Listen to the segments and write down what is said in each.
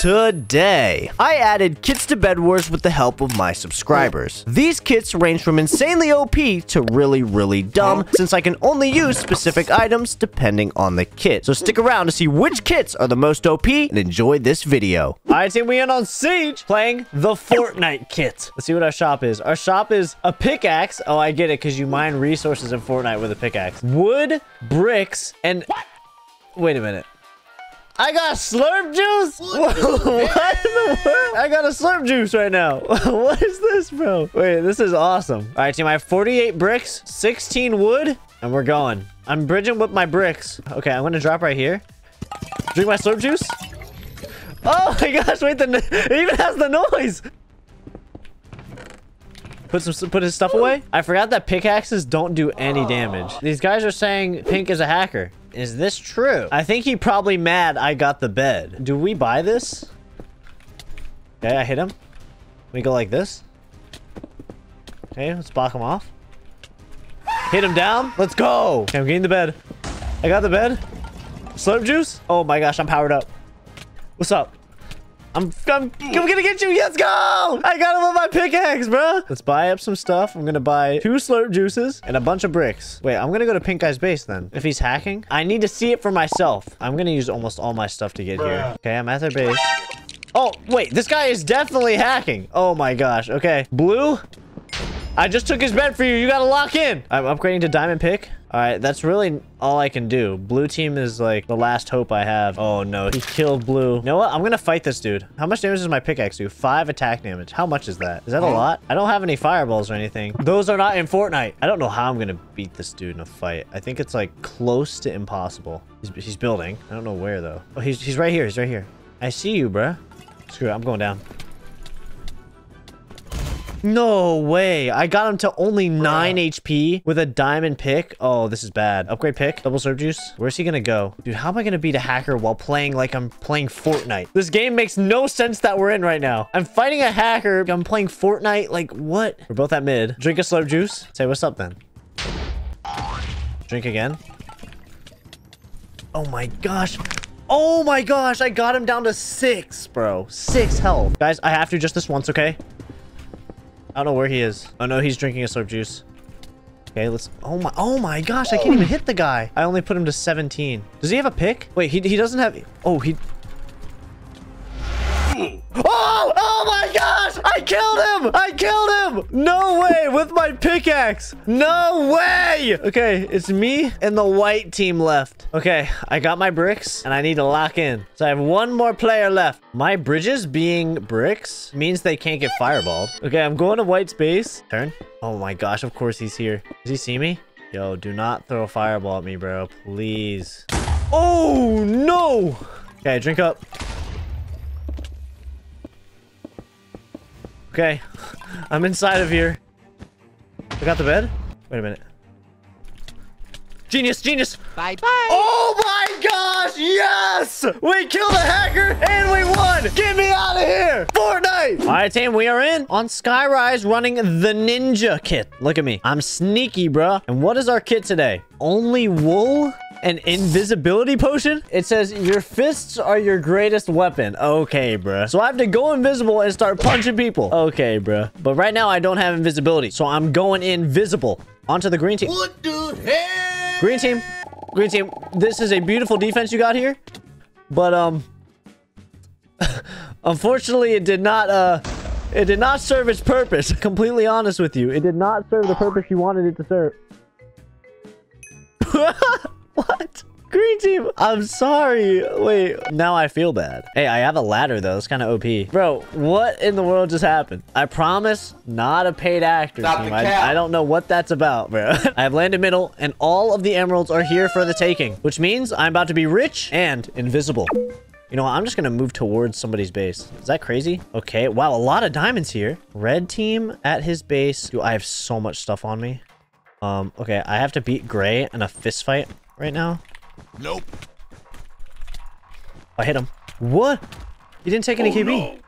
Today, I added kits to Bed Wars with the help of my subscribers. These kits range from insanely OP to really, really dumb, since I can only use specific items depending on the kit. So stick around to see which kits are the most OP and enjoy this video. Alright, team, we in on Siege, playing the Fortnite kit. Let's see what our shop is. Our shop is a pickaxe. Oh, I get it, because you mine resources in Fortnite with a pickaxe. Wood, bricks, and... What? Wait a minute. I got slurp juice? what in the world? I got a slurp juice right now. what is this, bro? Wait, this is awesome. All right, team, I have 48 bricks, 16 wood, and we're going. I'm bridging with my bricks. Okay, I'm gonna drop right here. Drink my slurp juice. Oh my gosh, wait, the, it even has the noise. Put some put his stuff away. I forgot that pickaxes don't do any damage. These guys are saying Pink is a hacker. Is this true? I think he probably mad I got the bed. Do we buy this? Okay, I hit him. We go like this. Okay, let's block him off. Hit him down. Let's go. Okay, I'm getting the bed. I got the bed. Slurp juice. Oh my gosh, I'm powered up. What's up? I'm, I'm, I'm gonna get you. Let's go. I got him with my pickaxe, bro. Let's buy up some stuff. I'm gonna buy two slurp juices and a bunch of bricks. Wait, I'm gonna go to Pink Guy's base then. If he's hacking, I need to see it for myself. I'm gonna use almost all my stuff to get here. Okay, I'm at their base. Oh, wait, this guy is definitely hacking. Oh my gosh. Okay, blue. I just took his bed for you. You gotta lock in. I'm upgrading to diamond pick. All right, that's really all I can do. Blue team is like the last hope I have. Oh no, he killed blue. You know what? I'm gonna fight this dude. How much damage does my pickaxe do? Five attack damage. How much is that? Is that a lot? I don't have any fireballs or anything. Those are not in Fortnite. I don't know how I'm gonna beat this dude in a fight. I think it's like close to impossible. He's, he's building. I don't know where though. Oh, he's, he's right here. He's right here. I see you, bruh. Screw it. I'm going down. No way. I got him to only 9 HP with a diamond pick. Oh, this is bad. Upgrade pick. Double slurp juice. Where's he gonna go? Dude, how am I gonna beat a hacker while playing like I'm playing Fortnite? This game makes no sense that we're in right now. I'm fighting a hacker. I'm playing Fortnite. Like, what? We're both at mid. Drink a slurp juice. Say what's up then. Drink again. Oh my gosh. Oh my gosh, I got him down to six, bro. Six health. Guys, I have to just this once, okay? I don't know where he is. Oh no, he's drinking a slurp juice. Okay, let's... Oh my... Oh my gosh, I can't even hit the guy. I only put him to 17. Does he have a pick? Wait, he, he doesn't have... Oh, he... I killed him! I killed him! No way! With my pickaxe! No way! Okay, it's me and the white team left. Okay, I got my bricks and I need to lock in. So I have one more player left. My bridges being bricks means they can't get fireballed. Okay, I'm going to white space. Turn. Oh my gosh, of course he's here. Does he see me? Yo, do not throw a fireball at me, bro. Please. Oh, no! Okay, drink up. Okay. I'm inside of here. I got the bed? Wait a minute. Genius, genius! Bye bye! Oh my gosh, yes! We killed a hacker and we won! Get me out of here! Fortnite! All right, team, we are in on Skyrise running the Ninja kit. Look at me. I'm sneaky, bruh. And what is our kit today? Only wool? An invisibility potion? It says, your fists are your greatest weapon. Okay, bruh. So I have to go invisible and start punching people. Okay, bruh. But right now, I don't have invisibility. So I'm going invisible. Onto the green team. What the hell? Green team. Green team. This is a beautiful defense you got here. But, um... unfortunately, it did not, uh... It did not serve its purpose. Completely honest with you. It did not serve the purpose you wanted it to serve. what? Green team, I'm sorry. Wait, now I feel bad. Hey, I have a ladder though. It's kind of OP. Bro, what in the world just happened? I promise, not a paid actor Stop team. I. I don't know what that's about, bro. I have landed middle and all of the emeralds are here for the taking, which means I'm about to be rich and invisible. You know what? I'm just going to move towards somebody's base. Is that crazy? Okay. Wow, a lot of diamonds here. Red team at his base. Dude, I have so much stuff on me. Um, okay, I have to beat Gray in a fist fight right now. Nope. I hit him. What? He didn't take any KB. Oh!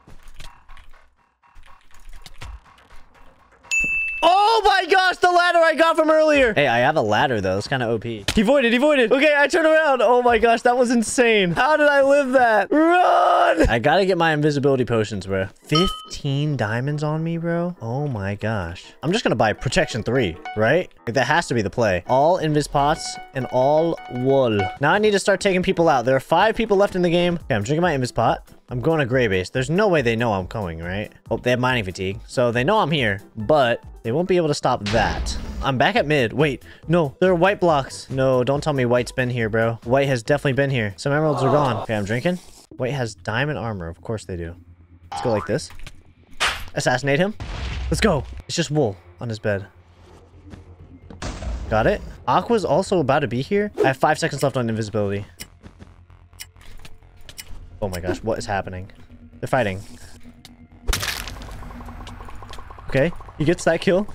Oh my gosh, the ladder I got from earlier. Hey, I have a ladder though. It's kind of OP. He voided, he voided. Okay, I turn around. Oh my gosh, that was insane. How did I live that? Run! I gotta get my invisibility potions, bro. 15 diamonds on me, bro. Oh my gosh. I'm just gonna buy protection three, right? Like, that has to be the play. All invis pots and all wool. Now I need to start taking people out. There are five people left in the game. Okay, I'm drinking my invis pot. I'm going to gray base. There's no way they know I'm coming, right? Oh, they have mining fatigue. So they know I'm here, but they won't be able to stop that. I'm back at mid. Wait, no, there are white blocks. No, don't tell me white's been here, bro. White has definitely been here. Some emeralds are gone. Okay, I'm drinking. White has diamond armor. Of course they do. Let's go like this. Assassinate him. Let's go. It's just wool on his bed. Got it. Aqua's also about to be here. I have five seconds left on invisibility. Oh my gosh, what is happening? They're fighting. Okay, he gets that kill.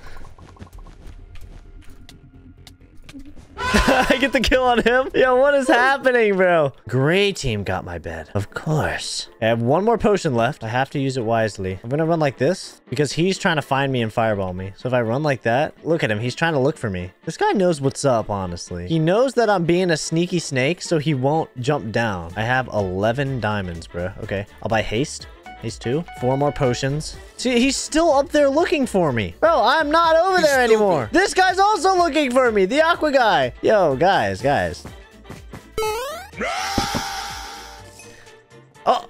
I get the kill on him. Yo, what is happening, bro? Gray team got my bed. Of course. I have one more potion left. I have to use it wisely. I'm gonna run like this because he's trying to find me and fireball me. So if I run like that, look at him. He's trying to look for me. This guy knows what's up, honestly. He knows that I'm being a sneaky snake, so he won't jump down. I have 11 diamonds, bro. Okay, I'll buy haste. He's two. Four more potions. See, he's still up there looking for me. Bro, I'm not over there anymore. This guy's also looking for me. The aqua guy. Yo, guys, guys. Oh.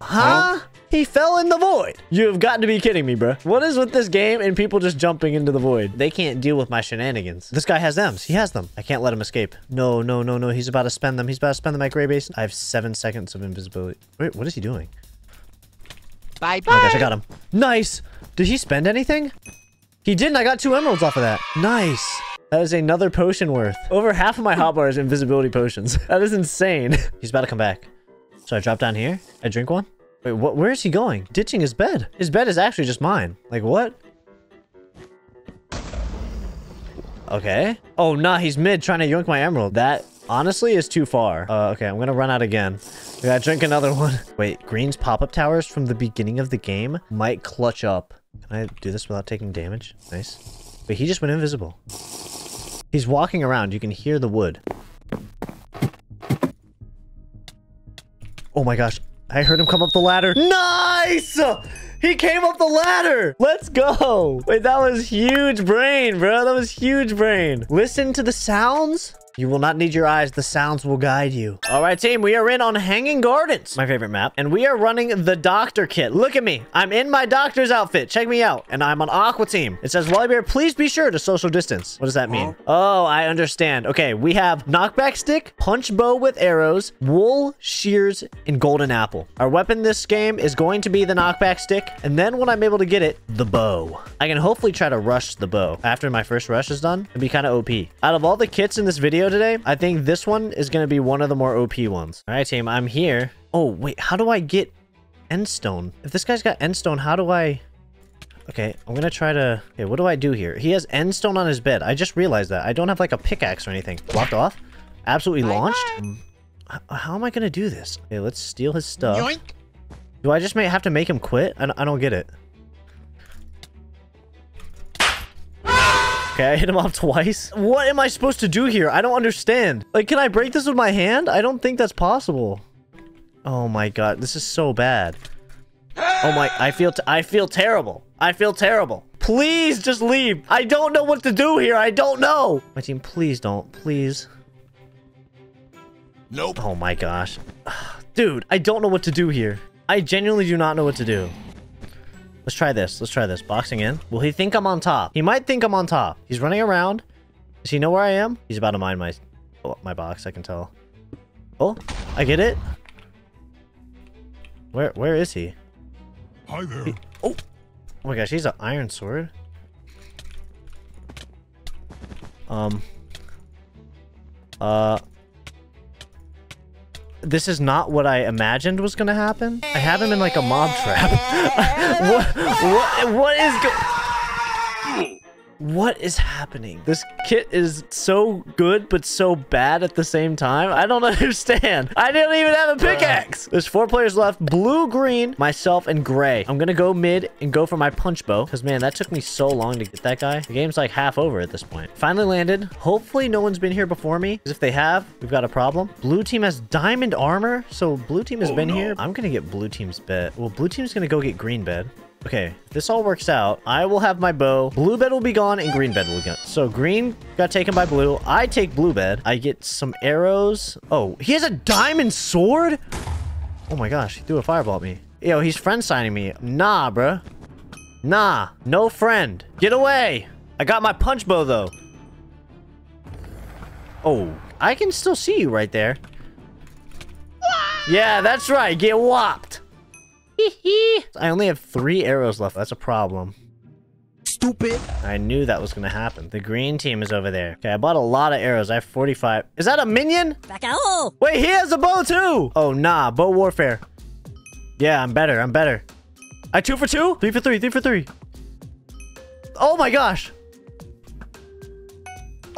Huh? He fell in the void. You have got to be kidding me, bro. What is with this game and people just jumping into the void? They can't deal with my shenanigans. This guy has them. He has them. I can't let him escape. No, no, no, no. He's about to spend them. He's about to spend them at gray base. I have seven seconds of invisibility. Wait, what is he doing? Bye bye. Oh my gosh, I got him. Nice. Did he spend anything? He didn't. I got two emeralds off of that. Nice. That is another potion worth. Over half of my hotbar is invisibility potions. That is insane. He's about to come back. So I drop down here. I drink one. Wait, what? Where is he going? Ditching his bed. His bed is actually just mine. Like, what? Okay. Oh, nah, he's mid trying to yoink my emerald. That honestly is too far. Uh, okay, I'm gonna run out again. Gotta drink another one. Wait, Green's pop-up towers from the beginning of the game might clutch up. Can I do this without taking damage? Nice. But he just went invisible. He's walking around. You can hear the wood. Oh my gosh. I heard him come up the ladder. Nice! He came up the ladder. Let's go. Wait, that was huge brain, bro. That was huge brain. Listen to the sounds. You will not need your eyes. The sounds will guide you. All right, team. We are in on Hanging Gardens, my favorite map. And we are running the doctor kit. Look at me. I'm in my doctor's outfit. Check me out. And I'm on Aqua team. It says, Wally Bear, please be sure to social distance. What does that mean? Uh-huh. Oh, I understand. Okay, we have knockback stick, punch bow with arrows, wool, shears, and golden apple. Our weapon this game is going to be the knockback stick. And then when I'm able to get it, the bow. I can hopefully try to rush the bow. After my first rush is done, it'd be kind of OP. Out of all the kits in this video today, I think this one is going to be one of the more OP ones. All right, team, I'm here. Oh, wait, how do I get endstone? If this guy's got endstone, how do I... Okay, I'm gonna try to... Okay, what do I do here? He has endstone on his bed. I just realized that. I don't have like a pickaxe or anything. Blocked off? Absolutely Bye launched? bye. How am I gonna do this? Okay, let's steal his stuff. Yoink. Do I just may have to make him quit? I I don't get it. Okay, I hit him off twice. What am I supposed to do here? I don't understand. Like, can I break this with my hand? I don't think that's possible. Oh my god, this is so bad. Oh my, I feel, t I feel terrible. I feel terrible. Please just leave. I don't know what to do here. I don't know. My team, please don't. Please. Nope. Oh my gosh. Dude, I don't know what to do here. I genuinely do not know what to do. Let's try this. Let's try this. Boxing in. Will he think I'm on top? He might think I'm on top. He's running around. Does he know where I am? He's about to mine my oh, my box, I can tell. Oh, I get it. Where where is he? Hi there. Oh my gosh, he's an iron sword. Um. Uh. This is not what I imagined was gonna happen. I have him in like a mob trap. what, what, what is What is happening? This kit is so good, but so bad at the same time. I don't understand. I didn't even have a pickaxe. There's four players left. Blue, green, myself, and gray. I'm gonna go mid and go for my punch bow. Because, man, that took me so long to get that guy. The game's like half over at this point. Finally landed. Hopefully no one's been here before me. Because if they have, we've got a problem. Blue team has diamond armor. So blue team has been oh, here. I'm gonna get blue team's bed. Well, blue team's gonna go get green bed. Okay, this all works out, I will have my bow. Blue bed will be gone and green bed will be gone. So green got taken by blue. I take blue bed. I get some arrows. Oh, he has a diamond sword? Oh my gosh, he threw a fireball at me. Yo, he's friend signing me. Nah, bruh. Nah, no friend. Get away. I got my punch bow though. Oh, I can still see you right there. Yeah, that's right. Get whopped. I only have three arrows left. That's a problem. Stupid. I knew that was gonna happen. The green team is over there. Okay, I bought a lot of arrows. I have 45. Is that a minion? Bacao! Wait, he has a bow too! Oh, nah. Bow warfare. Yeah, I'm better. I'm better. I two for two? Three for three. Three for three. Oh my gosh.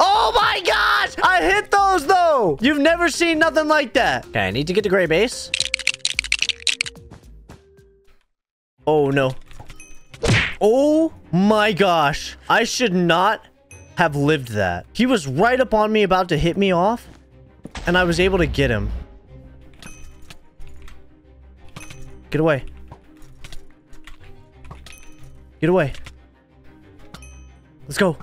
Oh my gosh! I hit those though! You've never seen nothing like that. Okay, I need to get to gray base. Oh no. Oh my gosh. I should not have lived that. He was right up on me about to hit me off. And I was able to get him. Get away. Get away. Let's go.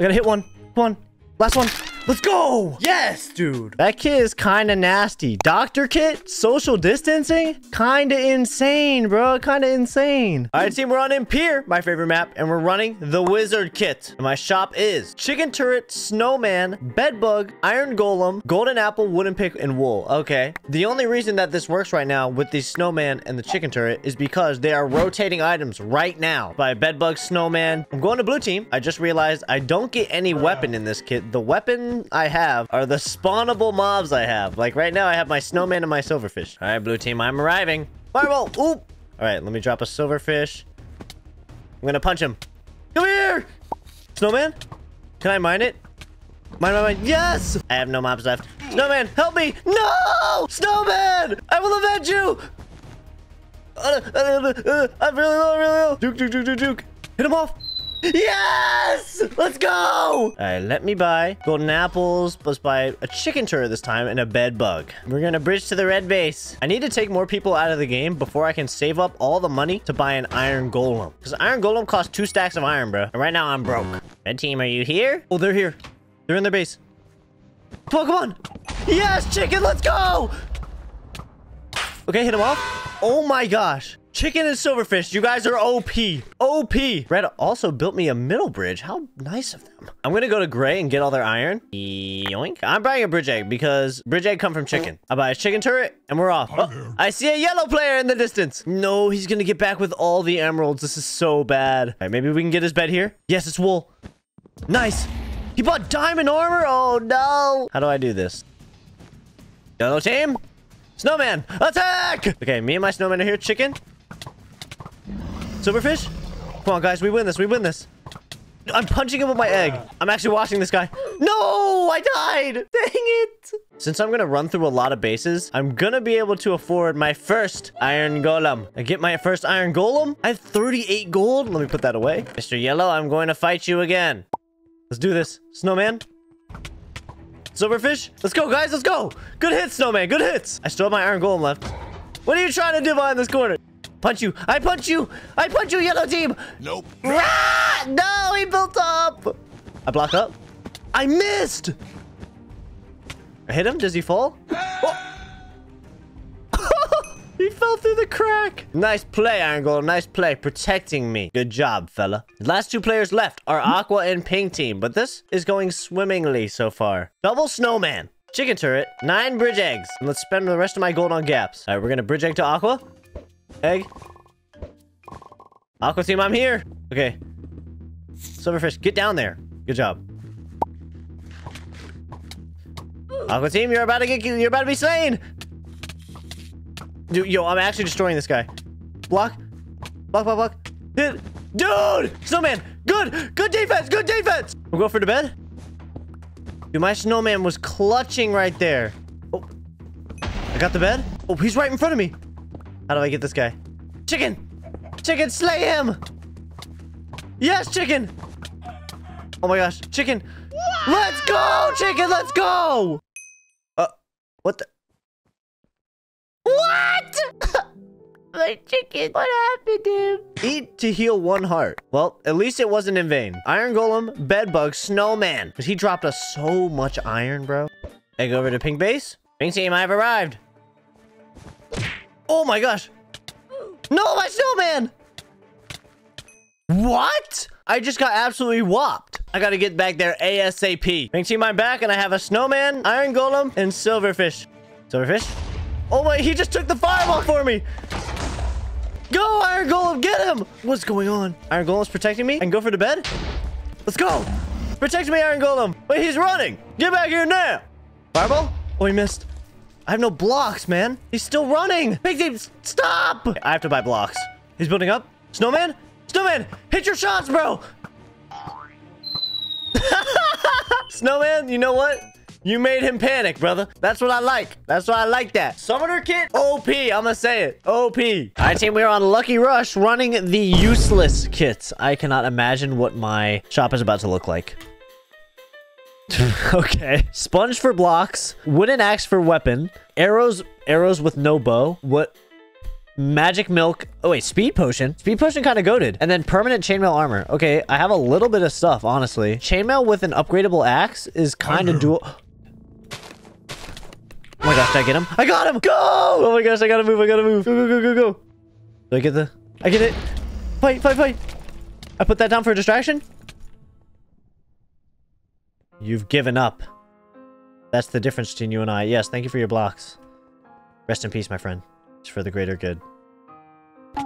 I gotta hit one. Come on. Last one. Let's go! Yes, dude! That kit is kinda nasty. Doctor kit? Social distancing? Kinda insane, bro. Kinda insane. Alright, team, we're on Impier, my favorite map, and we're running the Wizard kit. And my shop is Chicken Turret, Snowman, Bedbug, Iron Golem, Golden Apple, Wooden Pick, and Wool. Okay. The only reason that this works right now with the Snowman and the Chicken Turret is because they are rotating items right now by Bedbug, Snowman. I'm going to blue team. I just realized I don't get any weapon in this kit. The weapon I have are the spawnable mobs I have. Like right now, I have my snowman and my silverfish. All right, blue team, I'm arriving. Fireball. Oop. All right, let me drop a silverfish. I'm gonna punch him. Come here. Snowman, can I mine it? Mine, mine, mine. Yes! I have no mobs left. Snowman, help me! No! Snowman! I will avenge you! Uh, uh, uh, I'm really low, really low. Duke, duke, duke, duke, duke. Hit him off. Yes! Let's go! All right, let me buy golden apples. Let's buy a chicken turret this time and a bed bug. We're gonna bridge to the red base. I need to take more people out of the game before I can save up all the money to buy an iron golem. Because iron golem costs two stacks of iron, bro. And right now I'm broke. Red team, are you here? Oh, they're here. They're in their base. Come on, come on. Yes, chicken, let's go! Okay, hit him off. Oh my gosh. Chicken and silverfish, you guys are OP. OP. Red also built me a middle bridge. How nice of them. I'm gonna go to gray and get all their iron. Yoink. I'm buying a bridge egg because bridge egg come from chicken. I buy a chicken turret and we're off. Oh, I see a yellow player in the distance. No, he's gonna get back with all the emeralds. This is so bad. All right, maybe we can get his bed here. Yes, it's wool. Nice. He bought diamond armor? Oh no. How do I do this? Yellow team? Snowman, attack! Okay, me and my snowman are here. Chicken. Silverfish? Come on, guys. We win this. We win this. I'm punching him with my egg. I'm actually watching this guy. No, I died. Dang it. Since I'm going to run through a lot of bases, I'm going to be able to afford my first iron golem. I get my first iron golem. I have 38 gold. Let me put that away. Mr. Yellow, I'm going to fight you again. Let's do this. Snowman. Silverfish. Let's go, guys. Let's go. Good hits, Snowman. Good hits. I still have my iron golem left. What are you trying to do behind this corner? Punch you. I punch you. I punch you, yellow team. Nope. Ah! No, he built up. I block up. I missed. I hit him. Does he fall? Oh. he fell through the crack. Nice play, Angle. Nice play protecting me. Good job, fella. The last two players left are Aqua and Pink team, but this is going swimmingly so far. Double snowman. Chicken turret, nine bridge eggs. And let's spend the rest of my gold on gaps. All right, we're gonna bridge egg to Aqua. Egg. Aqua team, I'm here. Okay. Silverfish, get down there. Good job. Aqua team, you're about to get you're about to be slain. Dude, yo, I'm actually destroying this guy. Block. Block, block, block. Hit. Dude! Snowman! Good. Good defense. Good defense. We'll go for the bed. Dude, my snowman was clutching right there. Oh, I got the bed. Oh, he's right in front of me. How do I get this guy? Chicken. Chicken, slay him. Yes, chicken. Oh my gosh, chicken. Let's go, chicken. Let's go. Uh, what the? What? My chicken. What happened to him? Eat to heal one heart. Well, at least it wasn't in vain. Iron Golem, Bedbug, Snowman. Because he dropped us so much iron, bro. I go over to Pink Base. Pink Team, I've arrived. Oh my gosh. No, my Snowman! What? I just got absolutely whopped. I gotta get back there ASAP. Pink Team, I'm back and I have a Snowman, Iron Golem, and Silverfish. Silverfish? Oh my, he just took the fireball for me. Go, Iron Golem, get him! What's going on? Iron Golem's protecting me? I can go for the bed? Let's go! Protect me, Iron Golem! Wait, he's running! Get back here now! Fireball? Oh, he missed. I have no blocks, man. He's still running! Big Team, stop! I have to buy blocks. He's building up. Snowman? Snowman, hit your shots, bro! Snowman, you know what? You made him panic, brother. That's what I like. That's why I like that. Summoner kit, OP. I'm gonna say it. OP. All right, team, we're on Lucky Rush running the useless kits. I cannot imagine what my shop is about to look like. okay. Sponge for blocks, wooden axe for weapon, arrows, arrows with no bow. What? Magic milk. Oh, wait, speed potion. Speed potion kind of goaded. And then permanent chainmail armor. Okay, I have a little bit of stuff, honestly. Chainmail with an upgradable axe is kind of dual. Oh my gosh, did I get him? I got him! Go! Oh my gosh, I gotta move, I gotta move. Go, go, go, go, go. Do I get the... I get it. Fight, fight, fight. I put that down for a distraction. You've given up. That's the difference between you and I. Yes, thank you for your blocks. Rest in peace, my friend. It's for the greater good.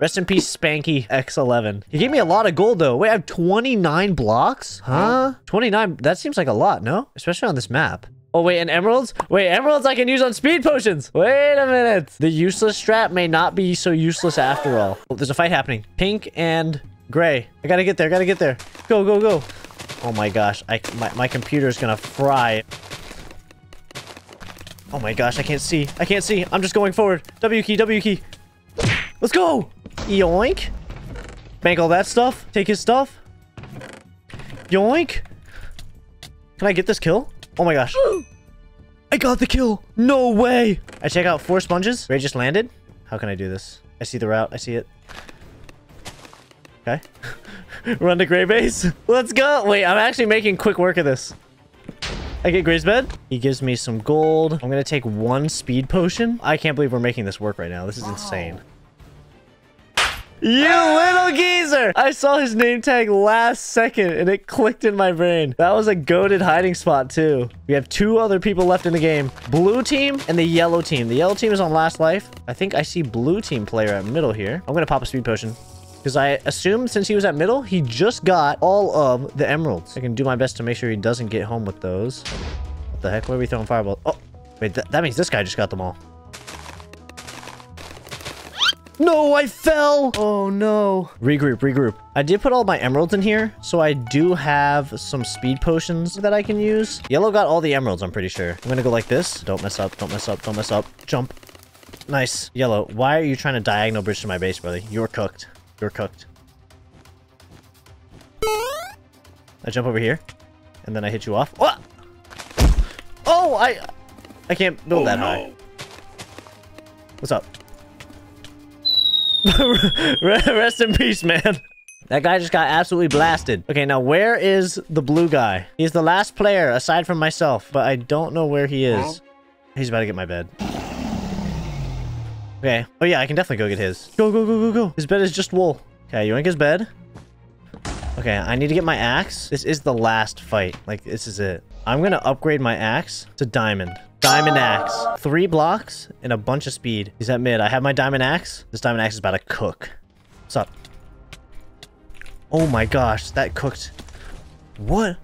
Rest in peace, Spanky X11. He gave me a lot of gold, though. Wait, I have 29 blocks? Huh? 29? That seems like a lot, no? Especially on this map. Oh, wait, and emeralds? Wait, emeralds I can use on speed potions. Wait a minute. The useless strap may not be so useless after all. Oh, there's a fight happening. Pink and gray. I gotta get there, gotta get there. Go, go, go. Oh my gosh, I, my, my computer's gonna fry. Oh my gosh, I can't see. I can't see. I'm just going forward. W key, W key. Let's go. Yoink. Bank all that stuff. Take his stuff. Yoink. Can I get this kill? Oh my gosh. I got the kill. No way. I check out four sponges. Ray just landed. How can I do this? I see the route. I see it. Okay. Run to Gray base. Let's go. Wait, I'm actually making quick work of this. I get Gray's bed. He gives me some gold. I'm going to take one speed potion. I can't believe we're making this work right now. This is insane. You little geezer! I saw his name tag last second and it clicked in my brain. That was a goaded hiding spot too. We have two other people left in the game. Blue team and the yellow team. The yellow team is on last life. I think I see blue team player at middle here. I'm gonna pop a speed potion. Because I assume since he was at middle, he just got all of the emeralds. I can do my best to make sure he doesn't get home with those. What the heck? Where are we throwing fireballs? Oh, wait, th that means this guy just got them all. No, I fell! Oh, no. Regroup, regroup. I did put all my emeralds in here, so I do have some speed potions that I can use. Yellow got all the emeralds, I'm pretty sure. I'm gonna go like this. Don't mess up, don't mess up, don't mess up. Jump. Nice. Yellow, why are you trying to diagonal bridge to my base, brother? You're cooked. You're cooked. I jump over here, and then I hit you off. Oh, oh I... I can't build Oh, that no. high. What's up? Rest in peace, man. That guy just got absolutely blasted. Okay, now where is the blue guy? He's the last player aside from myself, but I don't know where he is. He's about to get my bed. Okay. Oh yeah, I can definitely go get his. Go, go, go, go, go. His bed is just wool. Okay, you want his bed? Okay, I need to get my axe. This is the last fight. Like, this is it. I'm gonna upgrade my axe to diamond. Diamond axe. Three blocks and a bunch of speed. He's at mid. I have my diamond axe. This diamond axe is about to cook. What's up? Oh my gosh, that cooked. What?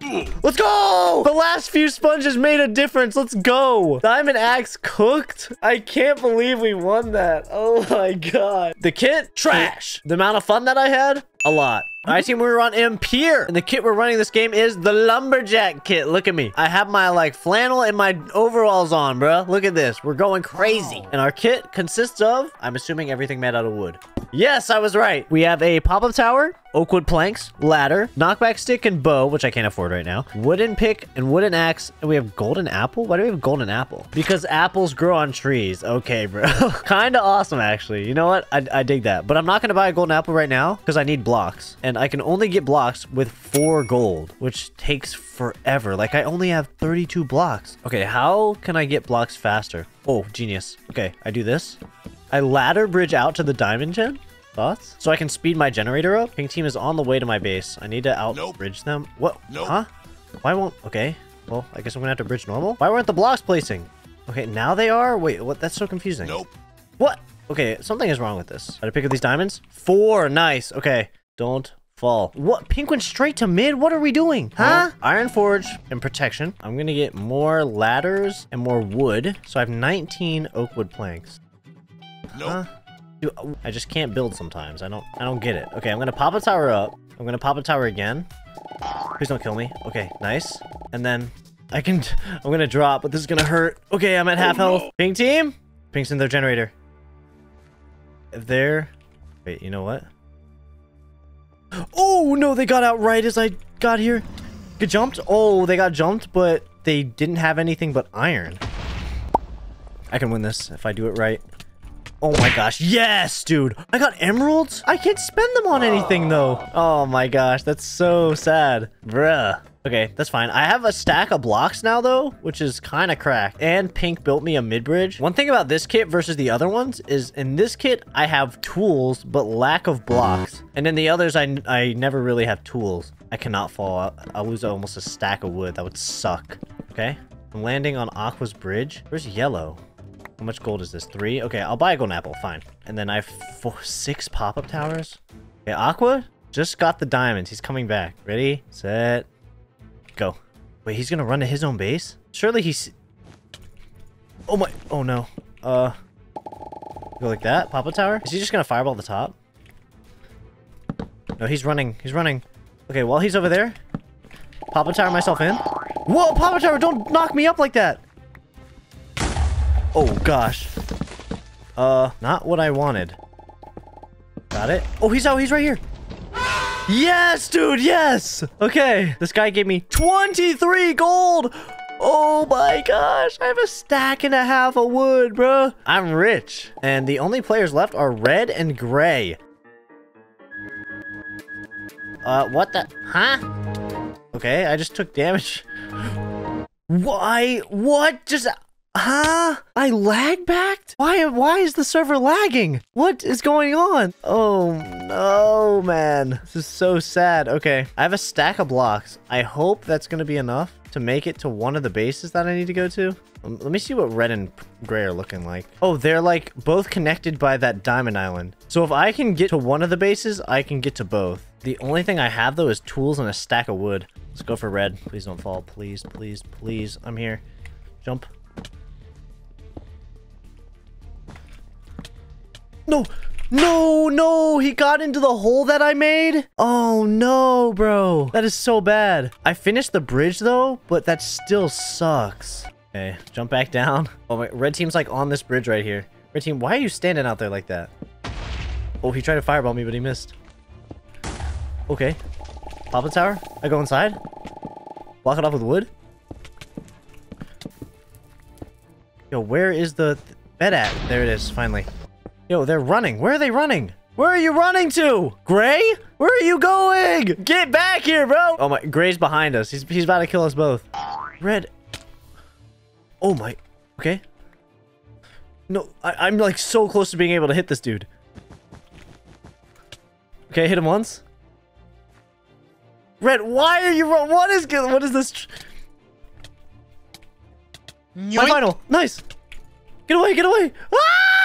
Let's go! The last few sponges made a difference. Let's go. Diamond axe cooked. I can't believe we won that. Oh my god. The kit, trash. The amount of fun that I had, a lot. All right, team, we were on Impure. And the kit we're running this game is the Lumberjack kit. Look at me. I have my, like, flannel and my overalls on, bro. Look at this. We're going crazy. And our kit consists of, I'm assuming everything made out of wood. Yes, I was right. We have a pop-up tower, oak wood planks, ladder, knockback stick, and bow, which I can't afford right now. Wooden pick and wooden axe. And we have golden apple? Why do we have golden apple? Because apples grow on trees. Okay, bro. kind of awesome, actually. You know what? I, I dig that. But I'm not going to buy a golden apple right now because I need blocks. And I can only get blocks with four gold, which takes forever. Like, I only have 32 blocks. Okay, how can I get blocks faster? Oh, genius. Okay, I do this. I ladder bridge out to the diamond gen. Thoughts? So I can speed my generator up? Pink team is on the way to my base. I need to out bridge them. What? Nope. Huh? Why won't... Okay. Well, I guess I'm gonna have to bridge normal. Why weren't the blocks placing? Okay, now they are? Wait, what? That's so confusing. Nope. What? Okay, something is wrong with this. Gotta pick up these diamonds. Four. Nice. Okay. Don't fall. What? Pink went straight to mid? What are we doing? Huh? Iron Forge and protection. I'm gonna get more ladders and more wood. So I have 19 oak wood planks. Nope. Huh? Dude, I just can't build sometimes. I don't I don't get it. Okay, I'm gonna pop a tower up. I'm gonna pop a tower again. Please don't kill me. Okay, nice. And then I can I'm gonna drop, but this is gonna hurt. Okay, I'm at oh, half Oh, no. health. Pink team? Pink's in their generator. If they're wait, you know what? Oh no, they got out right as I got here. Get jumped? Oh, they got jumped, but they didn't have anything but iron. I can win this if I do it right. Oh my gosh. Yes, dude. I got emeralds. I can't spend them on anything, though. Oh my gosh. That's so sad. Bruh. Okay, that's fine. I have a stack of blocks now, though, which is kind of cracked. And Pink built me a mid-bridge. One thing about this kit versus the other ones is in this kit, I have tools, but lack of blocks. And in the others, I, I never really have tools. I cannot fall. I'll, I'll lose almost a stack of wood. That would suck. Okay. I'm landing on Aqua's bridge. Where's yellow? How much gold is this? Three? Okay, I'll buy a golden apple. Fine. And then I have four, six pop-up towers. Okay, Aqua just got the diamonds. He's coming back. Ready, set, go. Wait, he's gonna run to his own base? Surely he's... Oh my... Oh no. Uh... Go like that? Pop-up tower? Is he just gonna fireball the top? No, he's running. He's running. Okay, while he's over there, pop-up tower myself in. Whoa, pop-up tower! Don't knock me up like that! Oh, gosh. Uh, not what I wanted. Got it? Oh, he's out. He's right here. Yes, dude. Yes. Okay. This guy gave me 23 gold. Oh my gosh. I have a stack and a half of wood, bro. I'm rich. And the only players left are red and gray. Uh, what the? Huh? Okay, I just took damage. Why? What? Just... Huh? I lag backed? Why why is the server lagging? What is going on? Oh no, man. This is so sad. Okay. I have a stack of blocks. I hope that's to be enough to make it to one of the bases that I need to go to. Um, Let me see what red and gray are looking like. Oh, they're like both connected by that diamond island. So if I can get to one of the bases, I can get to both. The only thing I have though is tools and a stack of wood. Let's go for red. Please don't fall. Please, please, please. I'm here. Jump. No, no, no, he got into the hole that I made. Oh no, bro. That is so bad. I finished the bridge though, but that still sucks. Okay, jump back down. Oh my, red team's like on this bridge right here. Red team, why are you standing out there like that? Oh, he tried to fireball me, but he missed. Okay. Pop a tower. I go inside. Block it off with wood. Yo, where is the th- bed at? There it is, finally. Yo, they're running. Where are they running? Where are you running to? Gray? Where are you going? Get back here, bro. Oh my, Gray's behind us. He's, he's about to kill us both. Red. Oh my, okay. No, I, I'm like so close to being able to hit this dude. Okay, hit him once. Red, why are you, what is, what is this? My final, nice. Get away, get away. Ah!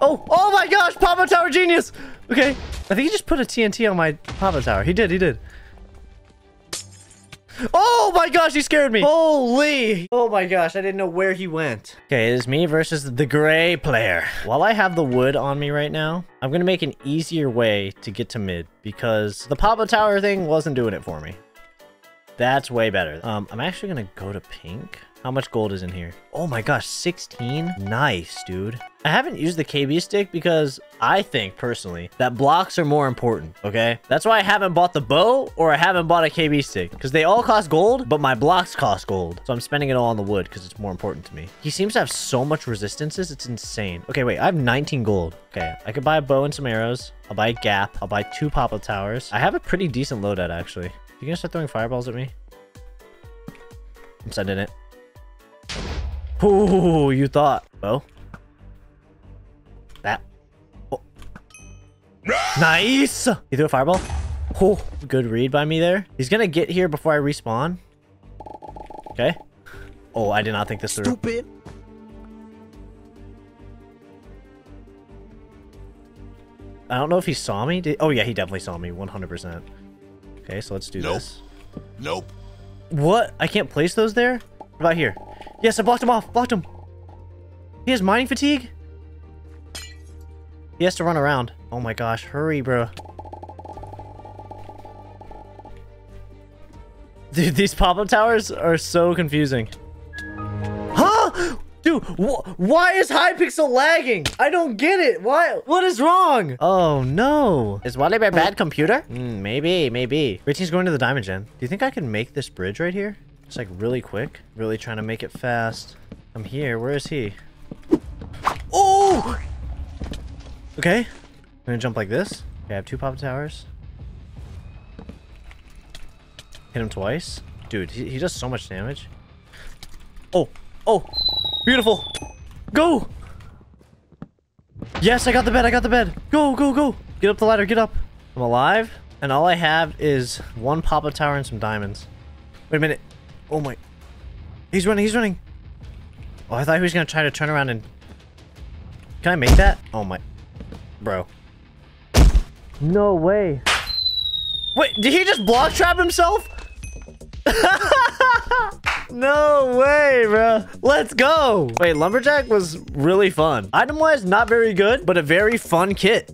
Oh, oh my gosh, Pop-up Tower genius. Okay, I think he just put a TNT on my Pop-up Tower. He did, he did. Oh my gosh, he scared me. Holy. Oh my gosh, I didn't know where he went. Okay, it is me versus the gray player. While I have the wood on me right now, I'm going to make an easier way to get to mid because the Pop-up Tower thing wasn't doing it for me. That's way better. Um, I'm actually going to go to pink. How much gold is in here? Oh my gosh, 16? Nice, dude. I haven't used the KB stick because I think, personally, that blocks are more important, okay? That's why I haven't bought the bow or I haven't bought a KB stick because they all cost gold, but my blocks cost gold. So I'm spending it all on the wood because it's more important to me. He seems to have so much resistances. It's insane. Okay, wait, I have 19 gold. Okay, I could buy a bow and some arrows. I'll buy a gap. I'll buy two Pop-up Towers. I have a pretty decent loadout, actually. You gonna start throwing fireballs at me? I'm sending it. Ooh, you thought. Well. That. Oh. Nice! You threw a fireball? Oh, good read by me there. He's gonna get here before I respawn. Okay. Oh, I did not think this through. Stupid. I don't know if he saw me. Did oh, yeah, he definitely saw me. 100%. Okay, so let's do Nope. this. Nope. What? I can't place those there? What about here? Yes, I blocked him off. Blocked him. He has mining fatigue? He has to run around. Oh my gosh. Hurry, bro. Dude, these pop-up towers are so confusing. Huh? Dude, wh why is Hypixel lagging? I don't get it. Why? What is wrong? Oh, no. Is Wally a bad computer? Mm, maybe, maybe. Richie's going to the diamond gen. Do you think I can make this bridge right here? It's like really quick. Really trying to make it fast. I'm here. Where is he? Oh! Okay. I'm gonna jump like this. Okay, I have two pop towers. Hit him twice. Dude, he, he does so much damage. Oh, oh, beautiful. Go. Yes, I got the bed. I got the bed. Go, go, go. Get up the ladder. Get up. I'm alive. And all I have is one pop-up tower and some diamonds. Wait a minute. Oh my. He's running. He's running. Oh, I thought he was going to try to turn around and... Can I make that? Oh my... Bro. No way. Wait, did he just block trap himself? no way, bro. Let's go. Wait, Lumberjack was really fun. Item-wise, not very good, but a very fun kit.